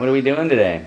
What are we doing today?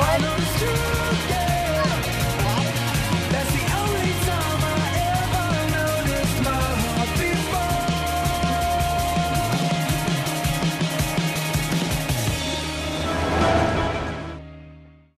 I know it's true.